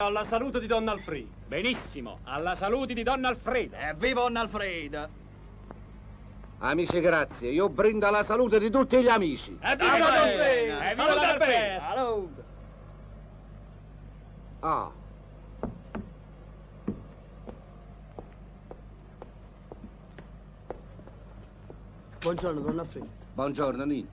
Alla salute di Don Alfredo. Benissimo, alla salute di Don Alfredo. Evviva Don Alfredo! Amici, grazie. Io brindo alla salute di tutti gli amici. Evviva Ah, Don. Alfredo! Evviva Salute Don Alfredo! Ah, Buongiorno, donna Alfredo. buongiorno, Nino.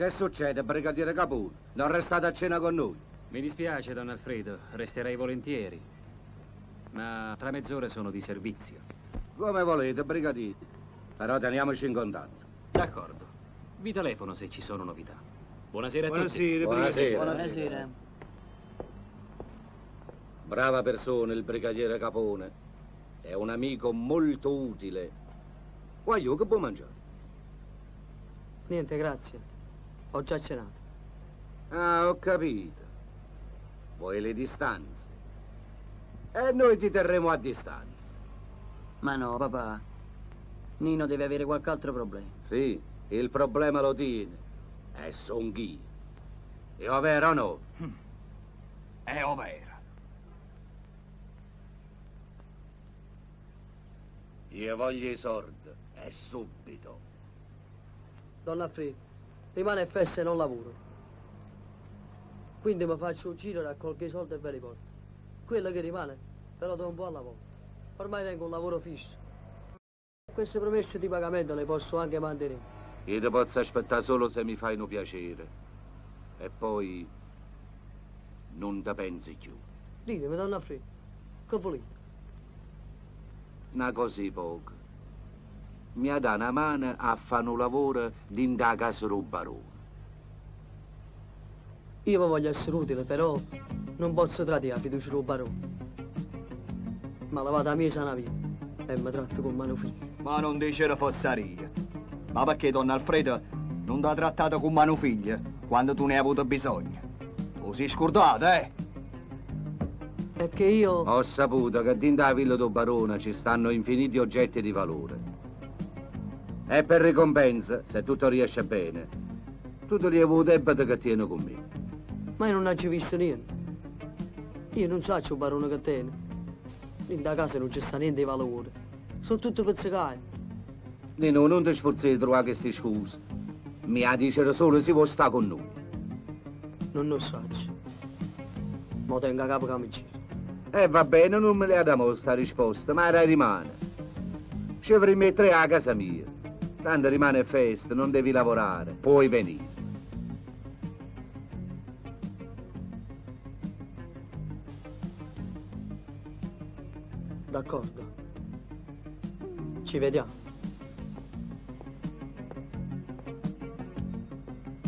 Che succede, brigadiere Capone? Non restate a cena con noi? Mi dispiace, don Alfredo, resterei volentieri. Ma tra mezz'ora sono di servizio. Come volete, brigadiere. Però teniamoci in contatto. D'accordo. Vi telefono se ci sono novità. Buonasera a tutti. Buonasera, Buonasera. Buonasera. Brava persona, il brigadiere Capone. È un amico molto utile. Guaglio, che può mangiare? Niente, grazie. Ho già cenato. Ah, ho capito. Vuoi le distanze? E noi ti terremo a distanza. Ma no, papà. Nino deve avere qualche altro problema. Sì, il problema lo tiene. E son chi. E ovvero o no? È ovvero. Io voglio i soldi. E subito. Donna Alfredo, rimane fesso e non lavoro. Quindi mi faccio un giro, raccolgo i soldi e ve li porto. Quello che rimane, ve lo do un po' alla volta. Ormai tengo un lavoro fisso. Queste promesse di pagamento le posso anche mantenere. Io ti posso aspettare solo se mi fai un piacere. E poi non ti pensi più. Ditemi, donna Alfredo, che volete? Una così poco. Mi ha dato una mano a fare un lavoro d'inda casa barone. Io voglio essere utile, però non posso tradire la fiducia del barone. Ma la mia sana vita e mi tratto con mano figlia. Ma non dicere fossaria. Ma perché Don Alfredo non ti ha trattato con mano figlia quando tu ne hai avuto bisogno? Lo sei scordato, eh? È che io... Ho saputo che dentro la villa del barone ci stanno infiniti oggetti di valore. E per ricompensa, se tutto riesce bene, tu ti lievo il debito che tieni con me. Ma io non ho visto niente. Io non so il barone che tiene. In da casa non c'è sta niente di valore. Sono tutti pizzicati. Nino, non ti sforzi di trovare queste scuse. Mi ha dicere solo se vuoi stare con noi. Non lo so. Ma tengo a capo che mi giro. E va bene, non me la dà sta risposta, ma era rimane. Ci avrei mettere a casa mia. Tanto rimane festa, non devi lavorare, puoi venire. D'accordo. Ci vediamo.